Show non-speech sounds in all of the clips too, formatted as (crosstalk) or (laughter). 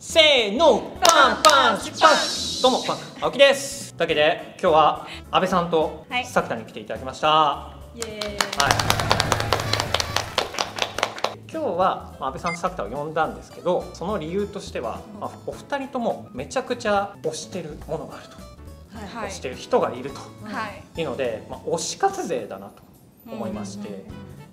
せーの。パンパンパン。どうもパンク青木です。というわけで今日は安倍さんとはい。作田に来ていただきました、はイエーイ。い。今日はまあ安倍さんと作田を呼んだんですけどその理由としては、まあ、お二人ともめちゃくちゃ推してるものがあると、はい。推してる人がいるとはい。いうので、まあ、推し活勢だなと思いまして、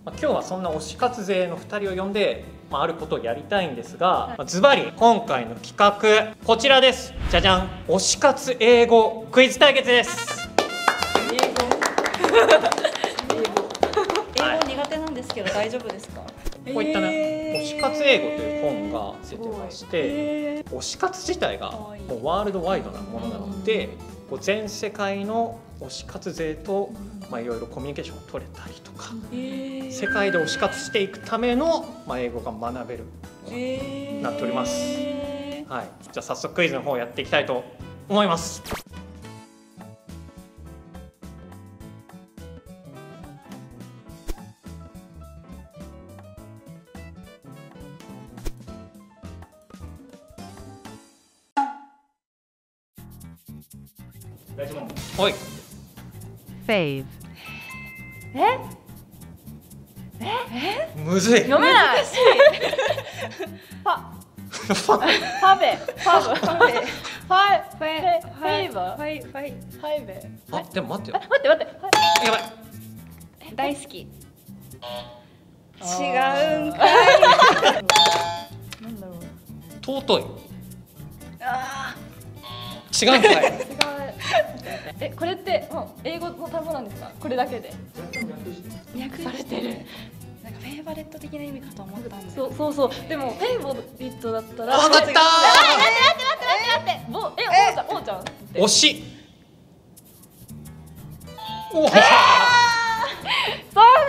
まあ、今日はそんな推し活勢の2人を呼んで、まあ、あることをやりたいんですが、まあ、ズバリ今回の企画こちらです。じゃじゃん。推し活英語クイズ対決です。英語。はい (laughs) 英語苦手なんですけど大丈夫ですか？こういったね、えー。推し活英語という本が出てまして、え推し活自体がもうワールドワイドなものなので、こう全世界の推し活勢と、まあ、いろいろコミュニケーションを取れたりとか、ー。世界で推し活していくための、まあ、英語が学べるえー。なっております。はい、じゃあ早速クイズの方やっていきたいと思います。はい、fave, むずい。読めない。難しいファベ。ファブファ。ブファイフェフェイファイファイファイベあ、でも待ってよ。待って待って。やばい。大好き。違うんかい。なんだろう。尊い。あ違うんかい。(laughs) えこれってもう英語の単語なんですか？これだけで。ー略されてる。なんかフェイバレット的な意味かと思ったんですそうそうそう。でもフェイボリットだったらわかった待って待って待って。ぼえおうちゃんおうちゃんって。推し。おお。そう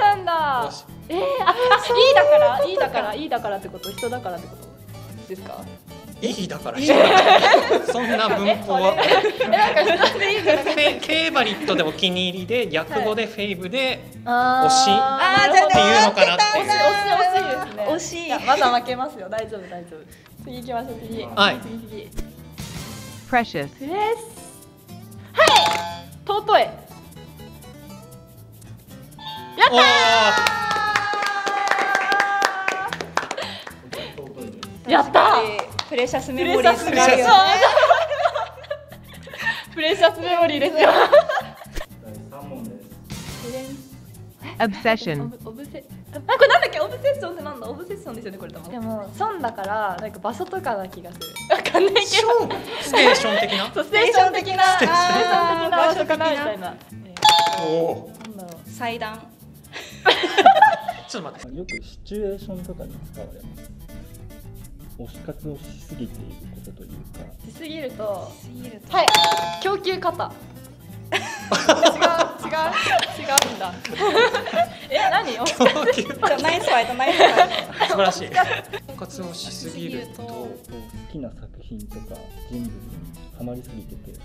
なんだ。えー、あ、あ、いいだから、いいだから、いいだからってこと、人だからってこと？ですか？いいだから。(laughs) そんな文法は。え、なんか、なんでいいじゃなフェイバリットでお気に入りで略語でフェイブであ推しあーじゃあっていうのかなって惜しい、惜しい、惜しいですね。惜しまだ負けますよ、大丈夫、大丈夫。次行きましょう、次。はい次、次。precious, プレス。はい。尊い。やったやったプレシャスメモプレシャスリー使うよ。ね (laughs) プレシャスメモリーですよ。obsession, オブオブセあこれなんだっけ？オブセッションってなんだ？オブセッションですよねこれ多分。でも損だからなんか場所とかな気がする。わかんないけど。ステーション的な？(laughs) そうステーション的な。ステーション的な。場所かなみたいな、おおえー。なんだろう。(laughs) 祭壇。ちょっと待って。よくシチュエーションとかに使われます推し活をしすぎていることというか。しすぎると。すぎると。はい。供給型違う違う違うんだ。(laughs) え何？お供給じゃあナイスファイトナイスファイ素晴らしい。(laughs) 活動しすぎると好きな作品とか人物にハマりすぎてて。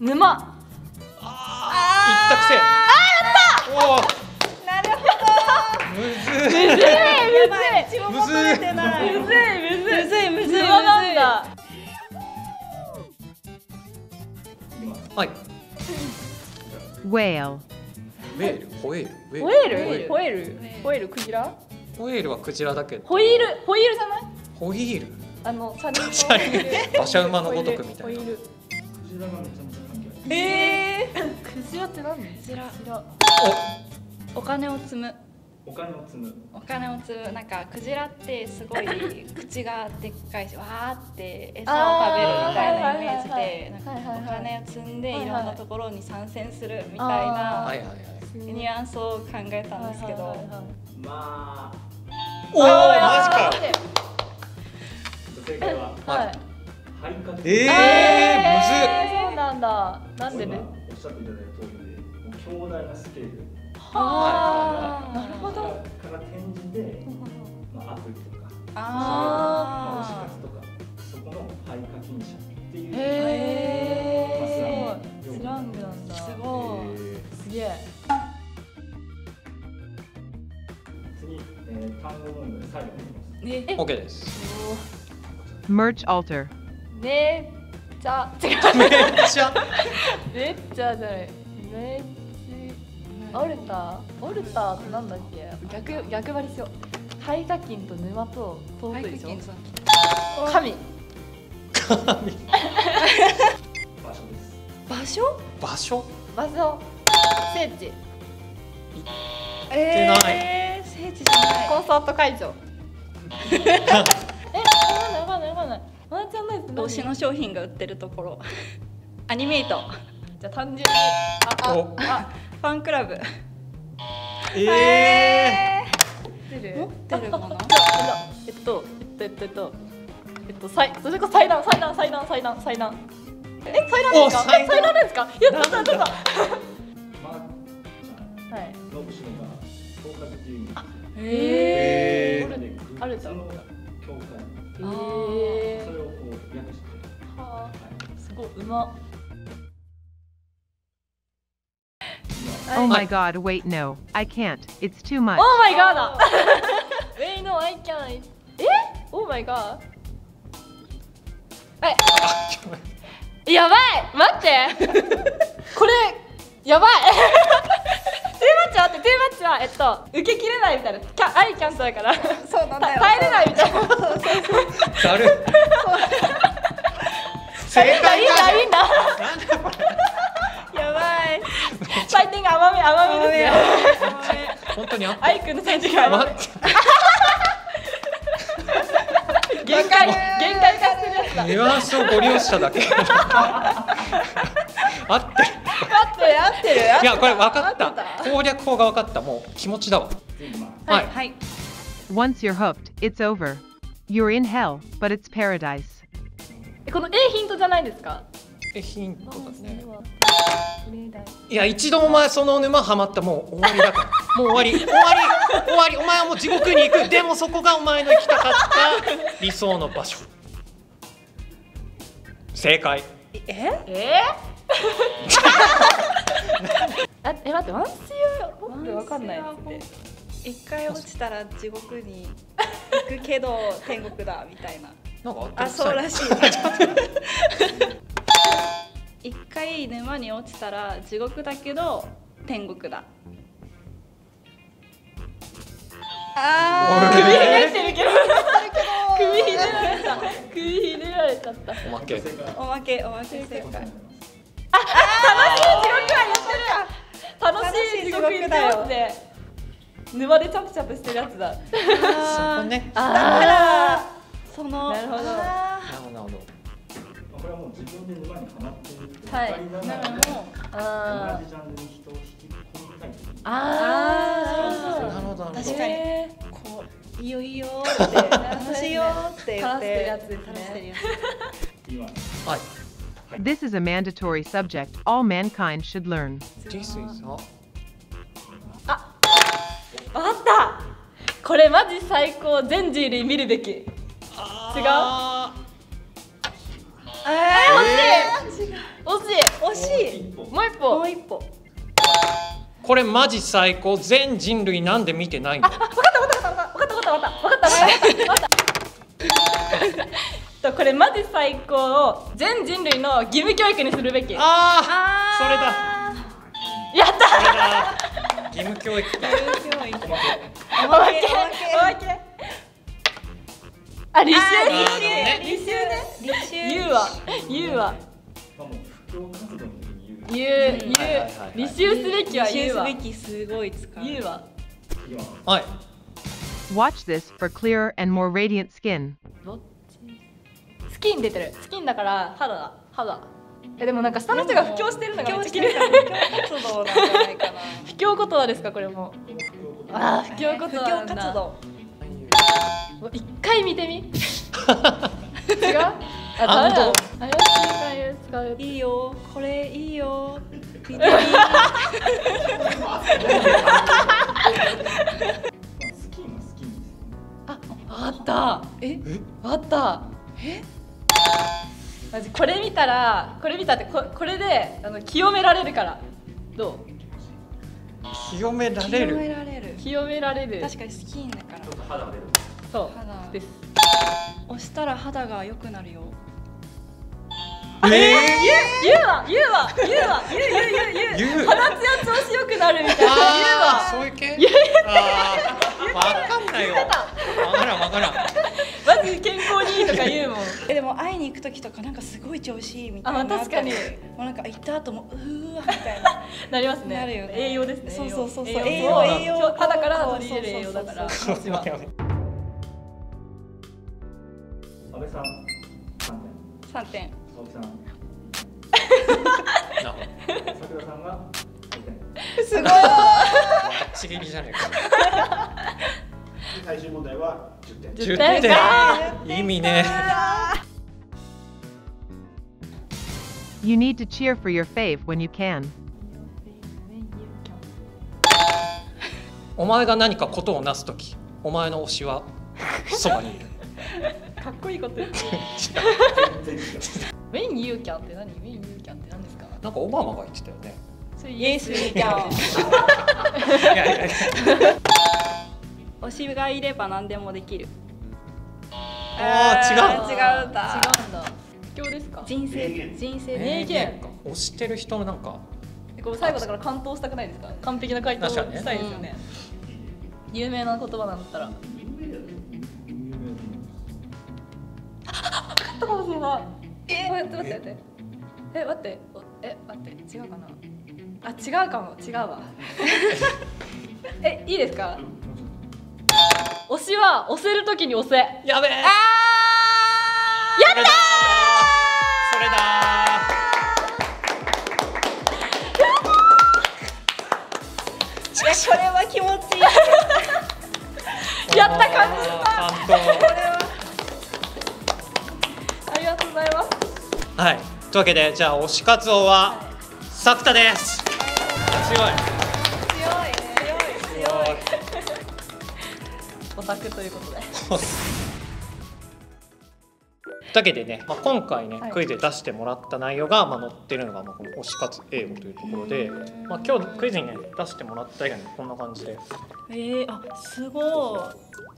沼。一択性あーやった！おおむずむずいいむずいどやばい一問も取れてないむずいむずいむずいむずいむずい沼なんだはい whale, ウェールホエールウホエールホエールホエールクジラホエールはクジラだけどホイールホイールじゃないホイールあの車輪馬車馬のごとくみたいなホイールクジラがめちゃめちゃ関係あるえークジラって何クジラクジラお金を積むお金を積む。お金を積む。なんかクジラってすごい口がでっかいしわーって餌を食べるみたいなイメージでお金を積んではいろんなところに参戦するみたいはいなニュアンスを考えたんですけど。まあ。おおマジか。正解ははい。肺活えええーそうなんだなんで今ねおっしゃってい。ただい。た通りでもう強大なスケールはあなるほど。から転じて、まあ、アプリとかあまあ、推し活とかそこの肺課金者っていうスラングなんだ。すーごいえすげえ。次、えー、単語問題最後になります。ね。ー OK です。Merch alter. めっちゃ違う。めっちゃ。めっちゃじゃない。めっちアルタオルタってなんだっけ？逆逆張りしよう。排他金と沼と豆腐 (laughs) でしょ神。場所場所？場所？聖地。えない。ー、聖地じゃない。コンサート会場。(laughs) えわかんないわかんないわかんない。ワンチャンない？です推しの商品が売ってるところ。アニメイト。じゃあ単純に。あお。あファンクラブ。ええ出る持ってるかな？ああえっとえっとえっとえっとえっとさいそれこそ祭壇祭壇祭壇祭壇祭壇。え祭壇ですか？お祭壇。え祭壇ですか？いやちょっとちょっと。はい。の後ろが教会っていう意味えー。あるあるじゃん。教会えそれをこう訳してはあすごいうま Oh my god, wait, no. I can't. It's too much. オーマイガーだ Wait no I can えオーマイガーえやばい待って。(laughs) これやばいトゥーマッチは待ってトゥーマッチはえっと受けきれないみたいな。キャアイキャンセルだから。そうなんだよ。(laughs) 耐えれないみたいな。ざる正いいんだ解いいんだいいんだ採点が甘め甘めですね。本当にあった？アイくんの採点が甘め (laughs) 限界限界化してるやつだニュアンスをご利用しただけ。(laughs) 合ってる。合ってる合ってる。いやこれ分かった。攻略法が分かった。もう気持ちだわ。はい。はい。Once you're hooked, it's over. You're in hell, but it's paradise. この A ヒントじゃないですか？えヒントだね。いや一度お前その沼ハマった。もう終わりだから。(laughs) もう終わり。終わり。終わり。お前はもう地獄に行く。でもそこがお前の行きたかった。理想の場所。正解。え？え？(laughs) ー、あえ待ってワンシーホップわかんないって。一回落ちたら地獄に行くけど天国だみたいな。なんかあそうらいしい (laughs) 一回沼に落ちたら地獄だけど天国だ。あ首ひねってるけど首ひねられた。首ひねられちゃった。おまけ。ーおまけおまけ正解。地獄は言ってる楽しい地獄言ってますね沼でチャプチャプしてるやつだ。そこね。だからそのなるほど。あなるほど。これはもう自分で沼にはまってはい。ながらもあ同じジャンルに人を引き込みたいっていうあなるほど。なるほど確かに。こういいよいいよって楽しいよって言って。垂らしてるやつですね垂らしてるや今はい。This is a mandatory subject all mankind should learn. This is a あった。これマジ最高。全人類見るべき。違う？あ惜しい惜しい。惜しい。もう一歩。もう一歩。ーこれマジ最高。全人類なんで見てないの分かった分かった分かった分かった分かった分かった分かったとこれマジ最高を全人類の義務教育にするべき。やっああーそれだ。たそれだ。義務教育。か教育。おまけおまけおまけけあ履修あーなるほどね。履修ね。履修言うわ言うわまあ言う言う履修すべきは履修言うわ。すべきすごい使う。言うわ。はい。Watch this for clearer and more radiant skin. どっち？スキン出てる。スキンだから肌だ。肌。えでもなんか下の人が布教してるのがめっちゃ綺麗布教活動なんじゃないかな。布教言葉ですかこれも。あー布教言布教葉なんだ。活動。一回見てみ。違う？あ本あれは使ういいよ。これいいよ。見てみまあスキンはスキンですああったえあったえマジこれ見たらこれ見たってここれであの清められるからどう清められ清めるられる清められる確かにスキンだからちょっと肌出るそう肌です押したら肌が良くなるよえ言うわ言うわ言うわ言う言う言う言う言う肌ツヤ調子良くなるみたいな言うあわーそういう系あーわかんないよわからんわからんマジ健康にいいとか言うもんえでも会いに行く時とかなんかすごい調子いいみたいなあまあ確かにもうなんか行った後もうーわみたいななりますねなるよね栄養ですねそうそうそうそう栄栄養養栄養肌から取り入れる栄養だから私は安倍さん3 3点点佐々木さんさんが5点すごい。ちぎりじゃねえか最終問題は10点。10 10点点意味ね。You need to cheer for your fave when you can. お前が何かことをなすときお前の推しはそばにいるかっこいいこと言って。全然違う When you can って何？When you can って何ですか？なんかオバマが言ってたよね。イエスイキャン。(laughs) 推しがいれば何でもできる。あー違う。違うんだ。違うんだ。今日ですか？人生人生名言。推してる人のなんか。こう最後だから完登したくないですか？完璧な回答確かにねしたいですよね。有名な言葉なんだったらもしれないえ待って待って待って。え？待って。おえ待って。違うかな？あ違うかも。違うわ。(laughs) えいいですか？推しは押せるときに押せ。やべえ。やったそれだいやこれは気持ちいい。(laughs) やった感じしたはい。というわけでじゃあ推し活王は作田です。強い。強い。強い。強い。オタクということで。というわけでね、まあ、今回ね、はい。クイズで出してもらった内容が、まあ、載ってるのが、まあ、この推し活英語というところで、まあ、今日クイズにね出してもらった以外にこんな感じで。えー、あすごい。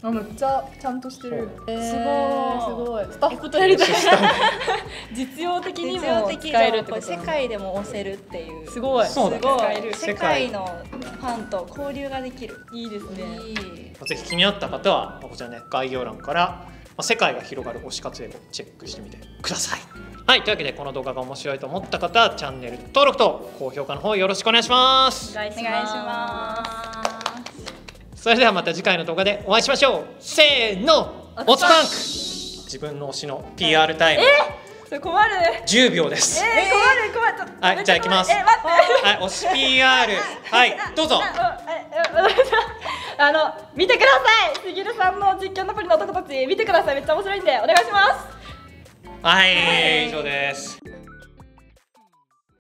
あめっちゃちゃんとしてる。えーすごい。すごいスタッフと。やりたい。(laughs) 実用的に実用も。的使えるってこことれ世界でも押せるっていう。すごい。すごい。世界のファンと交流ができる。いいですね。いい。ぜひ気になった方はまあこちらね概要欄から、まあ、世界が広がる推し活英語チェックしてみてください。はいというわけでこの動画が面白いと思った方はチャンネル登録と高評価の方よろしくお願いします。お願いしお願いします。それではまた次回の動画でお会いしましょう。せーの。おつパンク自分の推しの PR タイム。それ困る。10秒です。えー、困る困る。はいじゃあ行きます。え待って。はい推し PR はい (laughs) どうぞ。あ (laughs) の見てください。すぎるさんの実況のプリの男たち見てください。めっちゃ面白いんでお願いします。はい以上です。